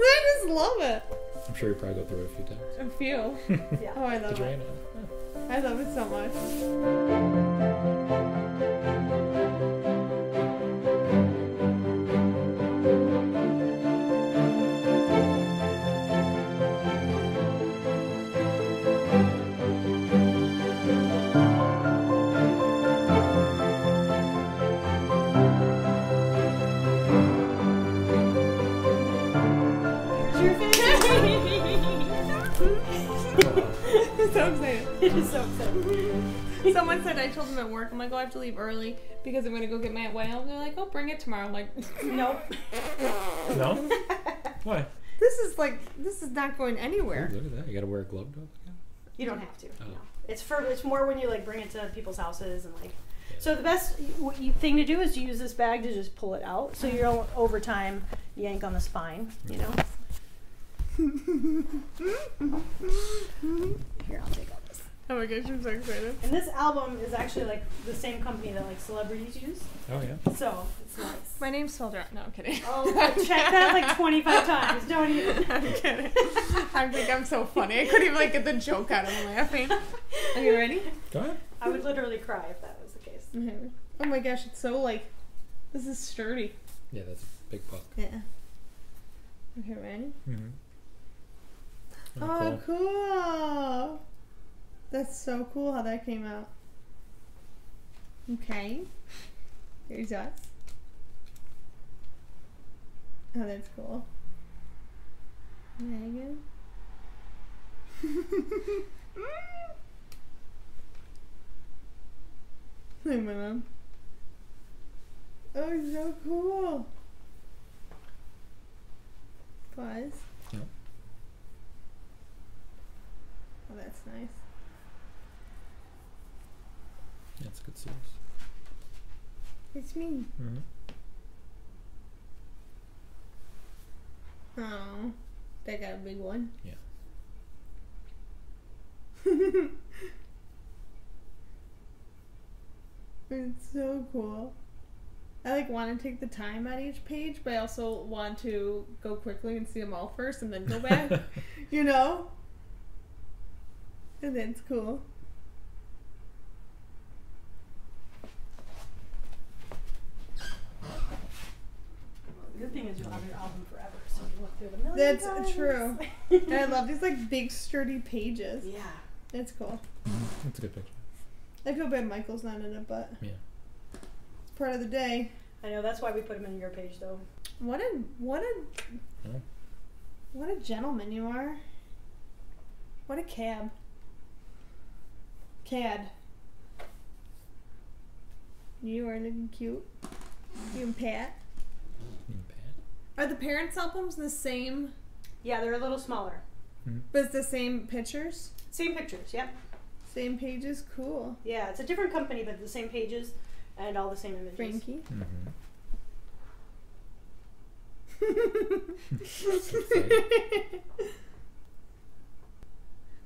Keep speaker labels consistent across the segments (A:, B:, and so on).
A: I just love it.
B: I'm sure you probably go through it a few times.
A: A few.
C: Yeah.
A: Oh, I love it.
B: it?
A: I love it so much. so excited.
C: It is so excited.
A: Someone said I told them at work, I'm like, oh, I have to leave early because I'm gonna go get my wedding album. They're like, oh, bring it tomorrow. I'm like,
C: Nope.
B: No? Why?
A: this is like, this is not going
B: Ooh,
A: anywhere.
B: Oh, look at that. You gotta wear a glove though.
C: You don't have to.
B: Oh.
C: No. It's for it's more when you like bring it to people's houses and like. So the best thing to do is to use this bag to just pull it out, so you don't over time yank on the spine. You know. Here, I'll take all this.
A: Oh my gosh, I'm so excited.
C: And this album is actually like the same company that like celebrities use,
B: Oh yeah.
C: so it's nice.
A: My name's spelled wrong. No, I'm kidding.
C: Oh, check that like 25 times. Don't even.
A: I'm kidding. I think I'm so funny. I couldn't even like get the joke out of me laughing. Are you ready?
B: Go ahead.
C: I would literally cry if that was the case.
A: Okay. Oh my gosh, it's so like, this is sturdy.
B: Yeah, that's a big book.
A: Yeah. Okay, ready?
B: Mm-hmm.
A: Oh, cool. That's so cool how that came out. Okay. Here's us. Oh, that's cool. Megan. Hey, my mom. Oh, so cool. Pause.
B: Yep.
A: Oh, that's nice.
B: That's a good series.
A: It's me.
B: Mm-hmm.
A: Oh, they got a big one.
B: Yeah.
A: it's so cool. I like want to take the time on each page, but I also want to go quickly and see them all first and then go back. you know? And that's cool.
C: The good thing is you'll have your album forever, so you look through it a million
A: That's
C: times.
A: true. And I love these like big sturdy pages.
C: yeah.
A: That's cool. Mm-hmm.
B: That's a good picture.
A: I feel bad Michael's not in it, but
B: Yeah.
A: it's part of the day.
C: I know that's why we put him in your page though.
A: What a what a
B: Yeah.
A: what a gentleman you are. What a cab. Cad. You are looking cute. You and Pat.
B: Pat.
A: Are the parents' albums the same
C: Yeah, they're a little smaller.
A: but it's the same pictures?
C: Same pictures, yep.
A: Same pages? Cool.
C: Yeah, it's a different company, but the same pages and all the same images.
A: Frankie.
B: Mm-hmm.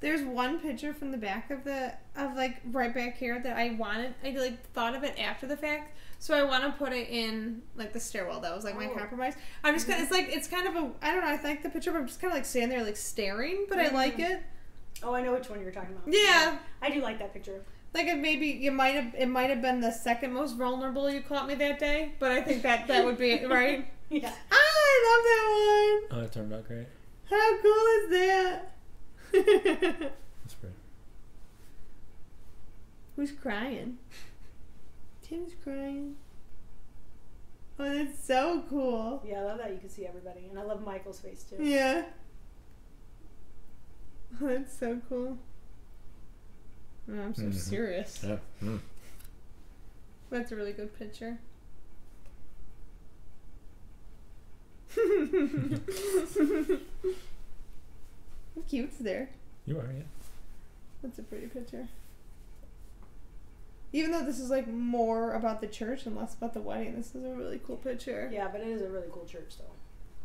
A: There's one picture from the back of the of like right back here that I wanted. I like thought of it after the fact, so I want to put it in like the stairwell. That was like my
C: Oh.
A: compromise. I'm just kind. It's like it's kind of a. I don't know. I like the picture, but I'm just kind of like standing there like staring. But I like
C: Mm.
A: it.
C: Oh, I know which one you're talking about.
A: Yeah.
C: I do like that picture.
A: Like it maybe you might have. It might have been the second most vulnerable you caught me that day. But I think that that would be right.
C: Yeah.
A: Ah, I love that one.
B: Oh, it turned out great.
A: How cool is that?
B: That's great.
A: Who's crying? Tim's crying. Oh, that's so cool.
C: Yeah, I love that you can see everybody. And I love Michael's face too.
A: Yeah. Oh, that's so cool. Oh, I'm so
B: Mhm.
A: serious.
B: Yeah. Mm.
A: That's a really good picture. How cute's there?
B: You are, yeah.
A: That's a pretty picture. Even though this is like more about the church and less about the wedding, this is a really cool picture.
C: Yeah, but it is a really cool church though.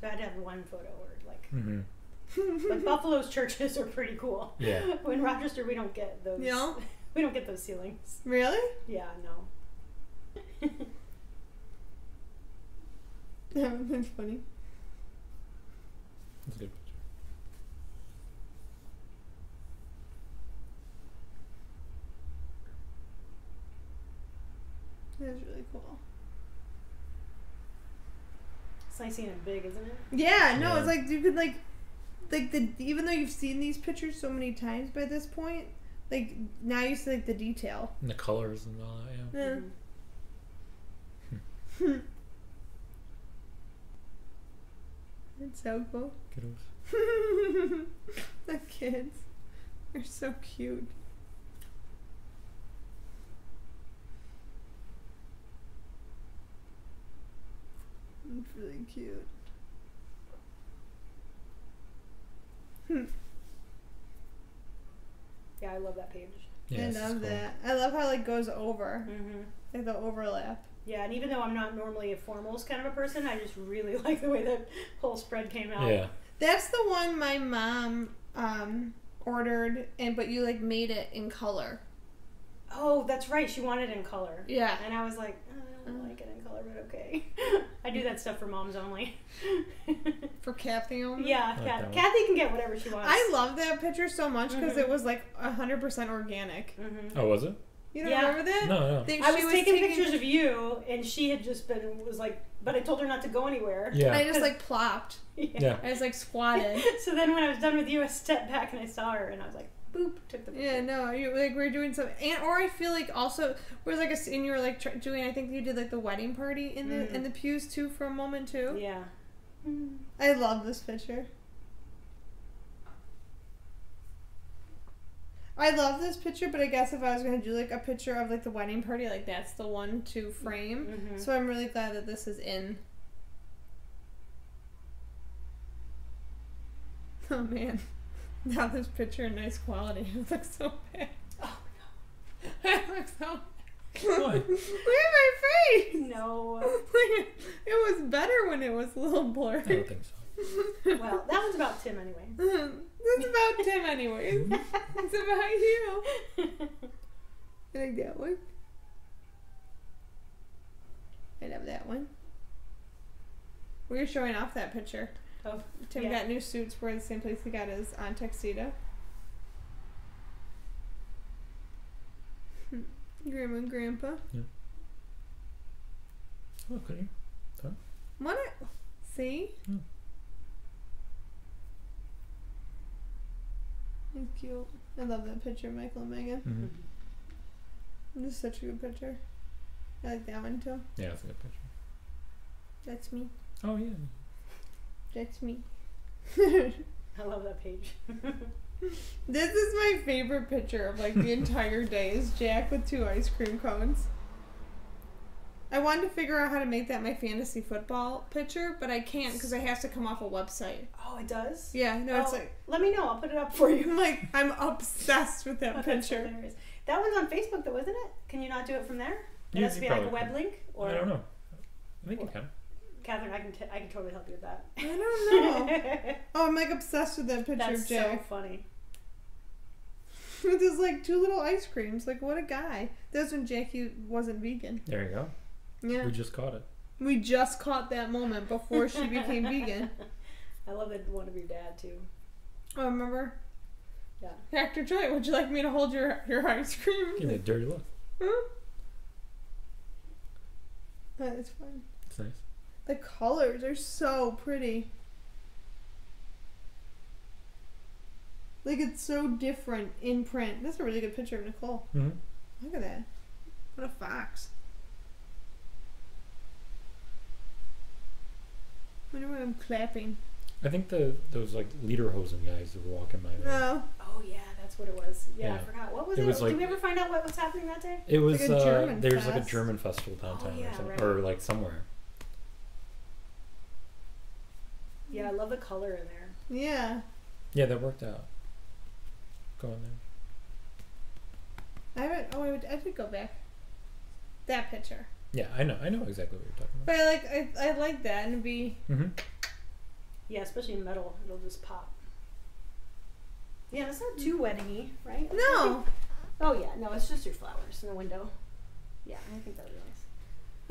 C: So I had to have one photo or like
B: Mm-hmm.
C: but Buffalo's churches are pretty cool.
B: Yeah.
C: In Rochester we don't get those
A: Yeah?
C: we don't get those ceilings.
A: Really?
C: Yeah, no.
A: That's funny. That's really cool.
C: It's nice seeing it big, isn't it?
A: Yeah, no,
B: Yeah.
A: it's like you could like, like the even though you've seen these pictures so many times by this point, like now you see like the detail.
B: And the colors and all that. Yeah.
A: Yeah.
C: Mhm.
A: it's so cool.
B: Kiddos.
A: the kids They're so cute. It's really cute. Hmm.
C: Yeah, I love that page.
B: Yeah,
A: I love
B: cool.
A: that. I love how it like goes over,
C: Mm-hmm.
A: like the overlap.
C: Yeah, and even though I'm not normally a formals kind of a person, I just really like the way that whole spread came out.
B: Yeah.
A: That's the one my mom um ordered, and but you like made it in color.
C: Oh, that's right. She wanted it in color.
A: Yeah.
C: And I was like, I don't like it in color, but okay. I do that stuff for moms only.
A: For Kathy only.
C: yeah,
B: like
C: Kath-
B: that one.
C: Kathy can get whatever she wants.
A: I love that picture so much because
C: Mhm.
A: it was like hundred percent organic.
C: hmm
B: Oh, was it?
A: You don't
C: Yeah.
A: remember that?
B: No, no.
A: They-
C: I
A: she
C: was, taking, pictures of you, and she had just been was like, but I told her not to go anywhere.
B: Yeah.
A: I just like plopped.
B: Yeah.
A: I was like squatted.
C: so then when I was done with you, I stepped back and I saw her, and I was like, boop, took the picture.
A: Yeah, no, you like we are doing some, and or I feel like also was like a scene you were like tr- doing. I think you did like the wedding party in the
C: Mm.
A: in the pews too for a moment too.
C: Yeah. Mm.
A: I love this picture. I love this picture, but I guess if I was gonna do like a picture of like the wedding party, like that's the one to frame.
C: Mhm.
A: So I'm really glad that this is in. Oh man, now this picture in nice quality. It looks so bad.
C: Oh no.
A: It looks so.
B: Why?
A: Look at my face.
C: no.
A: it was better when it was a little blurry.
B: I don't think so.
C: Well, that one's about Tim anyway.
A: It's about Tim, anyways. Mm-hmm. It's about you. I like that one. I love that one. We were showing off that picture.
C: Oh,
A: Tim
C: yeah.
A: got new suits. We're the same place he got his on tuxedo. Grandma and Grandpa.
B: Oh, could you?
A: What? A, see?
B: Hmm.
A: It's cute. I love that picture, of Michael and Megan.
B: Mm-hmm.
A: This is such a good picture. I like that one too.
B: Yeah, that's a good picture.
A: That's me.
B: Oh yeah.
A: That's me.
C: I love that page.
A: This is my favorite picture of like the entire day is Jack with two ice cream cones. I wanted to figure out how to make that my fantasy football picture, but I can't because it has to come off a website.
C: oh, it does?
A: Yeah, no, it's
C: Oh,
A: like
C: Let me know. I'll put it up for you.
A: I'm like I'm obsessed with that
C: Oh,
A: picture.
C: hilarious. That one's on Facebook, though, isn't it? Can you not do it from there? It
B: You-
C: has to be like a
B: probably
C: web link? Or
B: I don't know. I think you can.
C: Catherine, I can, t- I can totally help you with that.
A: I don't know. Oh, I'm like obsessed with that picture
C: That's
A: of
C: so funny.
A: with his like two little ice creams. Like what a guy. That was when Jackie wasn't vegan.
B: There you go.
A: Yeah,
B: We just caught it.
A: we just caught that moment before she became vegan.
C: I love that one of your dad, too.
A: Oh, remember?
C: Yeah.
A: Dr. Joy, would you like me to hold your your ice cream?
B: Give me a dirty look.
A: Huh? That is fun.
B: It's nice.
A: The colors are so pretty. Like it's so different in print. That's a really good picture of Nicole.
B: Mm-hmm.
A: Look at that. What a fox. I wonder why I'm clapping.
B: I think the those like lederhosen guys that were walking by there.
A: No.
C: Oh, yeah, that's what it was. Yeah, I forgot. What was
B: It
C: it?
B: was
C: Did we ever find out what was happening that day?
B: It was
A: Like a
B: uh,
A: German
B: there's like a. German festival downtown
C: yeah,
B: or something,
C: right.
B: or like somewhere.
C: Yeah, I love the color in there.
A: Yeah.
B: Yeah, that worked out. Go on there.
A: I haven't. Oh, I, would, I did go back. That picture.
B: Yeah, I know. I know exactly what you're talking about.
A: But I like. I, I like that and it'd be.
B: Mm-hmm.
C: Yeah, especially in metal, it'll just pop. Yeah, it's not too weddingy, right?
A: No.
C: Oh yeah, no, it's just your flowers in the window. Yeah, I think that would be nice.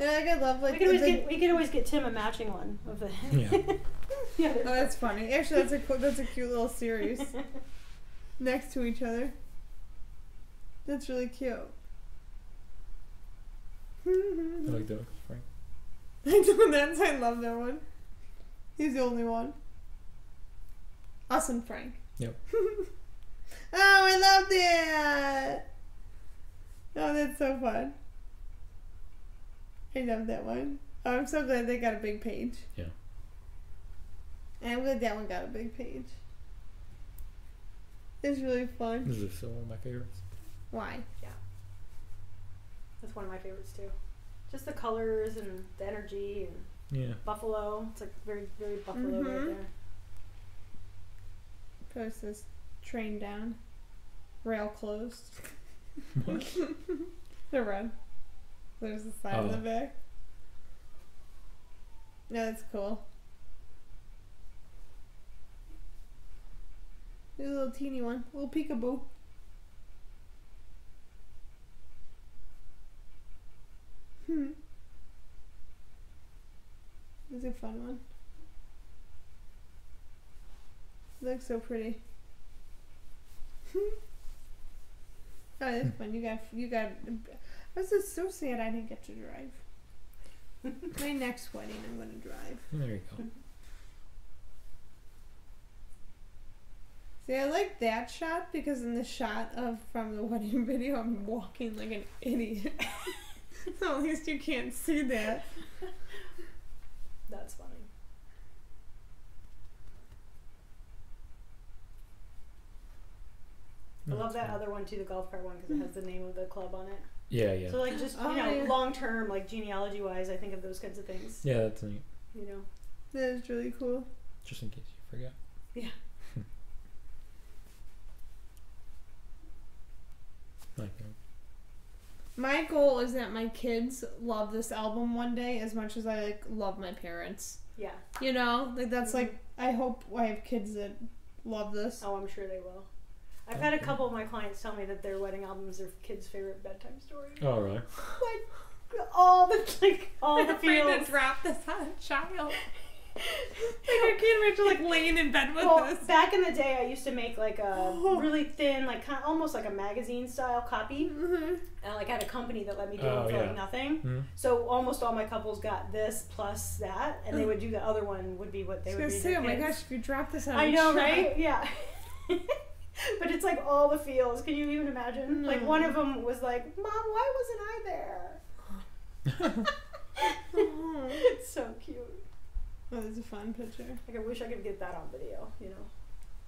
A: And like I love like
C: we could, always
A: the-
C: get we can always get Tim a matching one of the.
B: Yeah.
C: yeah.
A: Oh, that's funny. Actually, that's a cool, that's a cute little series next to each other. That's really cute.
B: I like that. Frank.
A: I know that's I love that one. He's the only one. Us and Frank.
B: Yep.
A: oh, I love that. Oh, that's so fun. I love that one. Oh, I'm so glad they got a big page.
B: Yeah.
A: And I'm glad that one got a big page. It's really fun.
B: This is still one of my favorites.
A: Why? Yeah.
C: That's one of my favorites too. Just the colors and the energy and
B: Yeah.
C: buffalo. It's like very, very buffalo right
A: Mhm.
C: there.
A: Post this train down. Rail closed.
B: What?
A: They're red. There's the sign in the
B: Oh.
A: back. No, that's cool. There's a little teeny one. a little peekaboo. Hmm. It's a fun one. It looks so pretty. oh, that's fun. You got, you got. I was just so sad I didn't get to drive. My next wedding, I'm gonna drive.
B: There you go.
A: See, I like that shot because in the shot of from the wedding video, I'm walking like an idiot. so at least you can't see that.
C: That's funny. I love that other one too, the golf cart one, because it has the name of the club on it.
B: Yeah, yeah.
C: So like just you
A: Oh,
C: know,
A: yeah.
C: long term, like genealogy wise, I think of those kinds of things.
B: Yeah, that's neat.
C: You know.
A: That is really cool.
B: Just in case you forget.
C: Yeah.
B: Like,
A: My goal is that my kids love this album one day as much as I like love my parents.
C: Yeah.
A: You know, like that's
C: Mhm.
A: like I hope I have kids that love this.
C: Oh, I'm sure they will. I've had a couple of my clients tell me that their wedding albums are kids' favorite bedtime story.
B: oh, really?
C: All the like all the
A: I'm afraid
C: feels.
A: to drop this on a child. like I can't imagine like laying in bed with
C: Well,
A: this.
C: back in the day, I used to make like a really thin, like kind of almost like a magazine style copy,
A: Mm-hmm.
C: and like I had a company that let me do
B: Oh,
C: it for
B: yeah.
C: like nothing.
B: Hmm?
C: So almost all my couples got this plus that, and they would do the other one would be what they
A: I
C: would
A: was
C: read.
A: gonna say,
C: their
A: oh my gosh, if you drop this on
C: I
A: a
C: know,
A: child-
C: right? Yeah. but it's like all the feels. Can you even imagine? Like one of them was like, "Mom, why wasn't I there?" It's so cute.
A: Oh, that's a fun picture.
C: Like I wish I could get that on video. You know.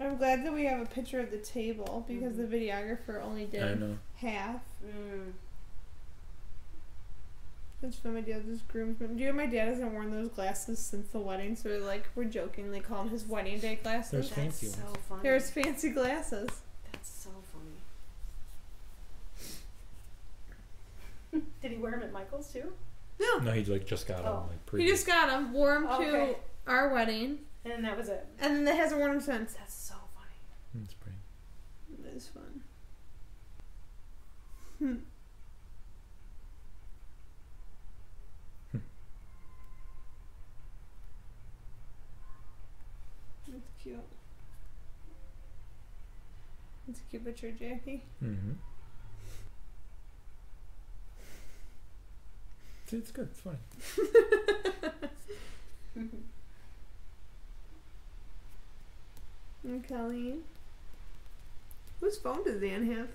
A: I'm glad that we have a picture of the table because the videographer only did
B: I know.
A: half.
C: Mm.
A: It's from my dad's groomsman. Do you know my dad hasn't worn those glasses since the wedding? So like we're jokingly call them his wedding day glasses.
B: There's
C: That's
B: fancy
C: so
B: ones.
C: funny.
A: There's fancy glasses.
C: That's so funny. Did he wear them at Michael's too?
A: No,
B: No, he like just got
C: Oh.
B: on like
A: he just got them, wore them to
C: Okay.
A: our wedding,
C: And then that was it.
A: and then they hasn't worn them since.
C: That's so funny.
B: That's pretty.
A: It's fun. Hmm. That's cute. That's a cute picture, Jackie.
B: Mm-hmm. See, it's good. It's funny.
A: And Colleen. Whose phone does Anne have?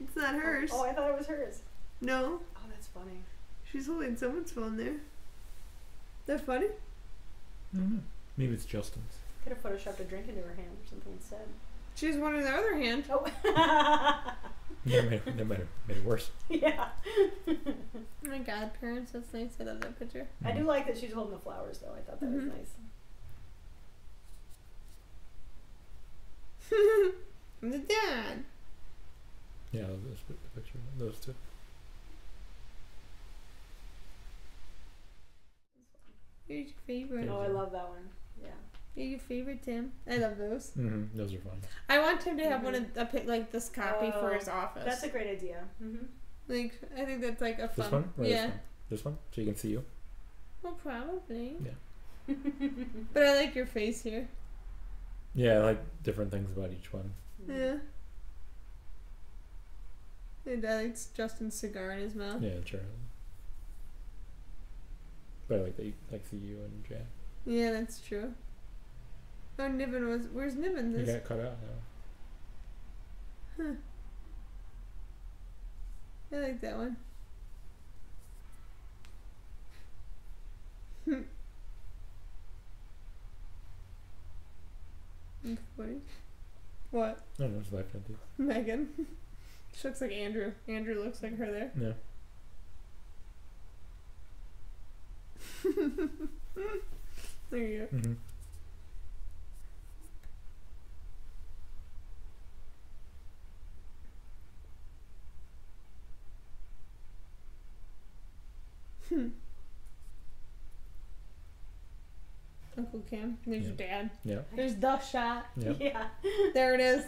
A: It's not hers.
C: Oh, I thought it was hers.
A: No,
C: Oh, that's funny.
A: she's holding someone's phone there. That funny?
B: I don't know. Maybe it's Justin's.
C: Could have photoshopped a drink into her hand or something instead.
A: She's one in the other hand.
C: Oh.
B: Yeah, made, that might have made it worse.
C: yeah.
A: My god, parents, that's nice. I love that picture.
C: I do like that she's holding the flowers though. I thought that was
A: Mhm.
C: nice.
A: I'm the dad.
B: Yeah, those the picture. Those two.
A: Who's your favorite?
C: Oh, I love that one. Yeah.
A: Who's your favorite, Tim? I love those.
B: Mm-hmm. Those are fun.
A: I want Tim to have one of a pic like this copy for
C: Oh,
A: his office.
C: That's a great idea. Mm-hmm.
A: like I think that's like a fun.
B: This one or
A: yeah.
B: this one? This one, so you can see you.
A: Well, probably.
B: Yeah.
A: But I like your face here.
B: Yeah, I like different things about each one.
A: Yeah. And I like Justin's cigar in his mouth.
B: Yeah, sure. But I like that you like the you and Jack.
A: Yeah, that's true. Oh, Niven was. Where's Niven?
B: You
A: This.
B: got cut out now.
A: Huh. I like that one. Hmm. Funny. What?
B: I don't know, just laughing at you.
A: Megan. she looks like Andrew. Andrew looks like her there.
B: Yeah.
A: There you go.
B: Mm-hmm.
A: Hmm. Uncle Cam. There's your dad.
B: Yeah.
A: There's the shot.
B: Yeah.
C: Yeah.
A: There it is.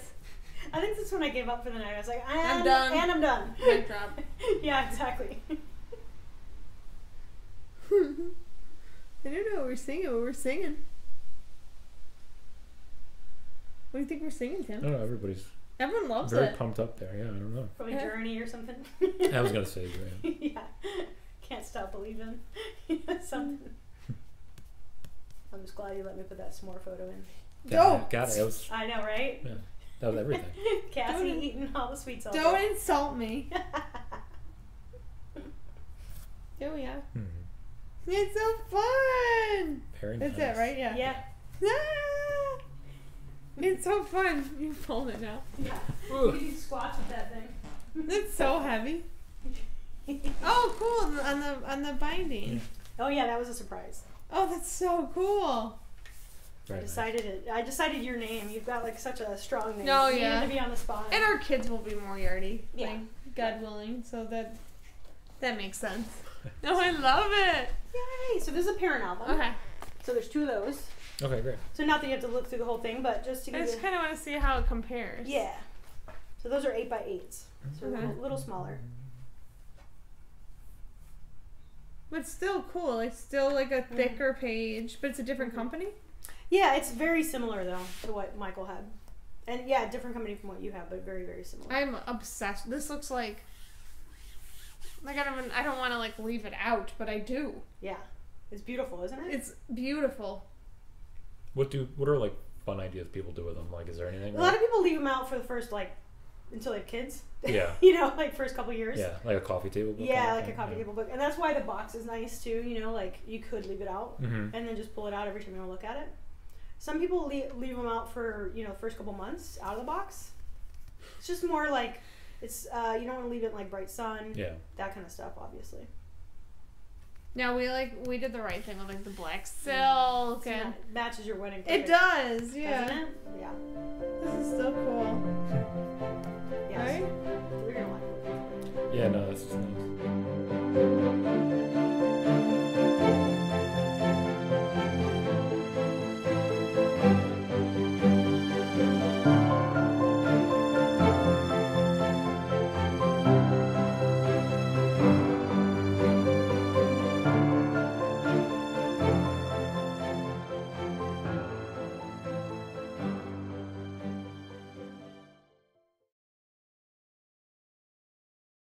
C: I think that's when I gave up for the night. I was like,
A: I'm
C: and,
A: done.
C: And I'm done.
A: Mic drop.
C: yeah, exactly.
A: I don't know what we're singing. What we're singing. What do you think we're singing,
B: I
A: Tim?
B: don't know. Everybody's
A: Everyone loves
B: very
A: it.
B: pumped up there. Yeah, I don't know.
C: Probably
A: Yeah.
C: Journey or something.
B: I was gonna say yeah.
C: yeah. Can't stop believing. something. I'm just glad you let me put that s'more photo in.
A: Don't.
B: Got it. That was
C: I know, right?
B: that was everything.
C: Cassie
A: Don't-
C: eating all the sweets all
A: Don't
C: day.
A: insult me. There we are.
B: Hmm.
A: It's so fun.
B: Very
A: That's
B: nice.
A: it, right? Yeah.
C: yeah.
A: Ah! It's so fun. You fold it now.
C: Yeah.
B: Ugh.
C: You do squats with that thing.
A: It's so heavy. Oh, cool! On the on the binding.
C: Oh yeah, that was a surprise.
A: Oh, that's so cool.
B: Very
C: I
B: nice.
C: decided it. I decided your name. You've got like such a strong name.
A: Oh,
C: You needed
A: yeah.
C: to be on the spot.
A: And our kids will be Moriarty.
C: Yeah.
A: Like, God willing. So that that makes sense. No, oh, I love it.
C: Yay! So this is a parent album.
A: Okay.
C: So there's two of those.
B: Okay, great.
C: So not that you have to look through the whole thing, but just to
A: I just kind of want to see how it compares.
C: Yeah. So those are eight by eights. So they're a little, little smaller.
A: But it's still cool. It's still like a thicker page, but it's a different
C: Mhm.
A: company.
C: Yeah, it's very similar though to what Michael had, and yeah, different company from what you have, but very very similar.
A: I'm obsessed. This looks like like I don't I don't want to like leave it out, but I do.
C: yeah, it's beautiful, isn't it?
A: It's beautiful.
B: What do what are like fun ideas people do with them? Like, is there anything?
C: a lot of people leave them out for the first like until they have kids.
B: Yeah.
C: you know, like first couple years.
B: yeah, like a coffee table. book
C: Yeah, like a coffee table book, and that's why the box is nice too. You know, like you could leave it out
B: Mm-hmm.
C: and then just pull it out every time you want to look at it. Some people leave, leave them out for you know first couple months out of the box. It's just more like it's uh, you don't want to leave it in like bright sun,
B: Yeah.
C: that kind of stuff, obviously.
A: Now we like we did the right thing with like the black mm-hmm. silk
C: So
A: and
C: that matches your wedding.
A: it does. Yeah.
C: Doesn't it? Yeah.
A: This is so cool.
C: Yes.
A: Right?
C: You're gonna like it.
B: Yeah. No, that's just nice.